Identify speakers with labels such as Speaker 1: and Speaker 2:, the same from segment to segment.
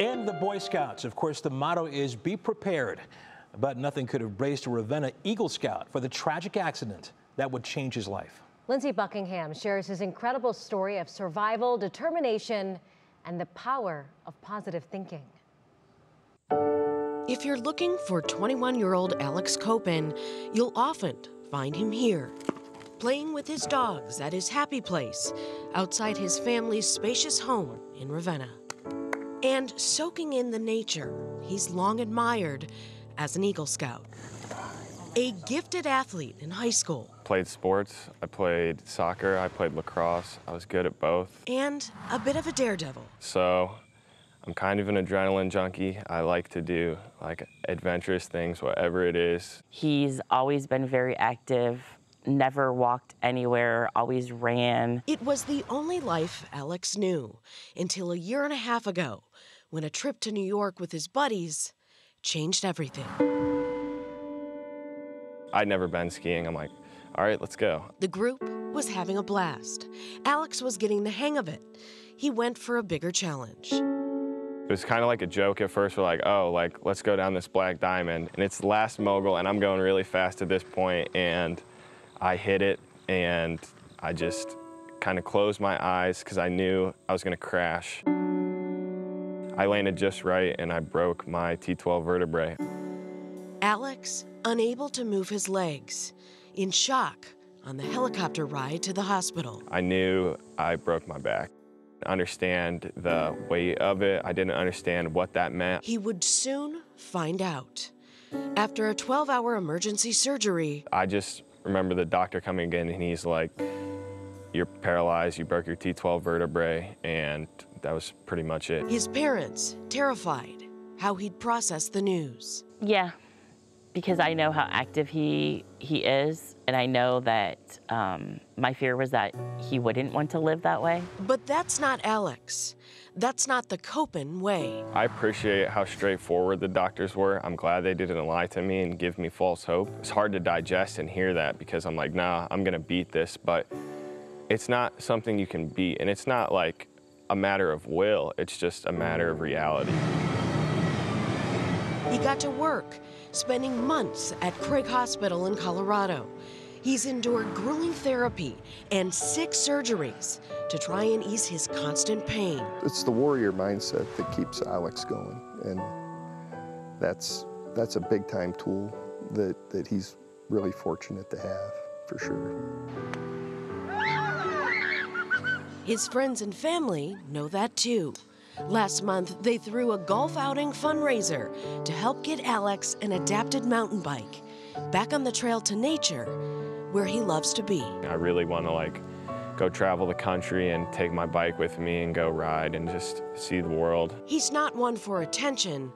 Speaker 1: And the Boy Scouts. Of course, the motto is be prepared. But nothing could have braced a Ravenna Eagle Scout for the tragic accident that would change his life.
Speaker 2: Lindsay Buckingham shares his incredible story of survival, determination, and the power of positive thinking.
Speaker 3: If you're looking for 21 year old Alex Copen, you'll often find him here, playing with his dogs at his happy place outside his family's spacious home in Ravenna. And soaking in the nature he's long admired as an Eagle Scout. A gifted athlete in high school.
Speaker 4: Played sports, I played soccer, I played lacrosse. I was good at both.
Speaker 3: And a bit of a daredevil.
Speaker 4: So I'm kind of an adrenaline junkie. I like to do like adventurous things, whatever it is.
Speaker 5: He's always been very active, never walked anywhere, always ran.
Speaker 3: It was the only life Alex knew until a year and a half ago when a trip to New York with his buddies changed everything.
Speaker 4: I'd never been skiing. I'm like, all right, let's go.
Speaker 3: The group was having a blast. Alex was getting the hang of it. He went for a bigger challenge.
Speaker 4: It was kind of like a joke at first. We're like, oh, like, let's go down this black diamond. And it's the last mogul, and I'm going really fast at this point, and I hit it, and I just kind of closed my eyes because I knew I was going to crash. I landed just right, and I broke my T12 vertebrae.
Speaker 3: Alex, unable to move his legs, in shock on the helicopter ride to the hospital.
Speaker 4: I knew I broke my back understand the weight of it. I didn't understand what that meant.
Speaker 3: He would soon find out. After a 12 hour emergency surgery,
Speaker 4: I just remember the doctor coming in and he's like, You're paralyzed, you broke your T12 vertebrae, and that was pretty much it.
Speaker 3: His parents, terrified how he'd process the news.
Speaker 5: Yeah, because I know how active he he is, and I know that um, my fear was that he wouldn't want to live that way.
Speaker 3: But that's not Alex. That's not the Copen way.
Speaker 4: I appreciate how straightforward the doctors were. I'm glad they didn't lie to me and give me false hope. It's hard to digest and hear that because I'm like, nah, I'm gonna beat this, but it's not something you can beat, and it's not like a matter of will, it's just a matter of reality.
Speaker 3: He got to work spending months at Craig Hospital in Colorado. He's endured grueling therapy and six surgeries to try and ease his constant pain.
Speaker 6: It's the warrior mindset that keeps Alex going, and that's that's a big time tool that, that he's really fortunate to have, for sure.
Speaker 3: His friends and family know that too. Last month, they threw a golf outing fundraiser to help get Alex an adapted mountain bike back on the trail to nature where he loves to be.
Speaker 4: I really want to like go travel the country and take my bike with me and go ride and just see the world.
Speaker 3: He's not one for attention,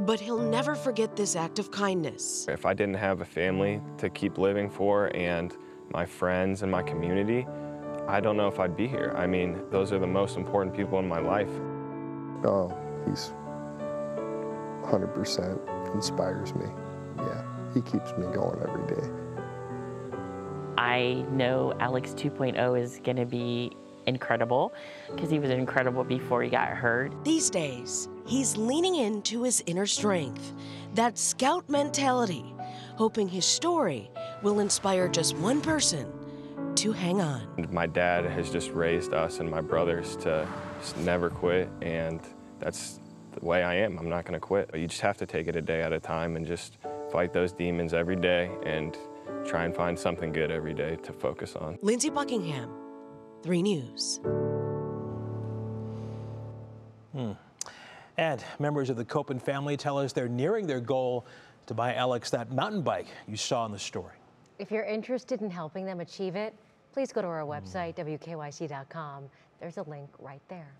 Speaker 3: but he'll never forget this act of kindness.
Speaker 4: If I didn't have a family to keep living for and my friends and my community, I don't know if I'd be here. I mean, those are the most important people in my life.
Speaker 6: Oh, he's 100% inspires me. Yeah, he keeps me going every day.
Speaker 5: I know Alex 2.0 is going to be incredible because he was incredible before he got hurt.
Speaker 3: These days, he's leaning into his inner strength, that scout mentality, hoping his story will inspire just one person to hang on.
Speaker 4: My dad has just raised us and my brothers to just never quit, and that's the way I am. I'm not going to quit. You just have to take it a day at a time and just fight those demons every day and try and find something good every day to focus on.
Speaker 3: Lindsay Buckingham, 3 News.
Speaker 1: Hmm. And members of the Copen family tell us they're nearing their goal to buy Alex that mountain bike you saw in the story.
Speaker 2: If you're interested in helping them achieve it, please go to our mm. website, WKYC.com. There's a link right there.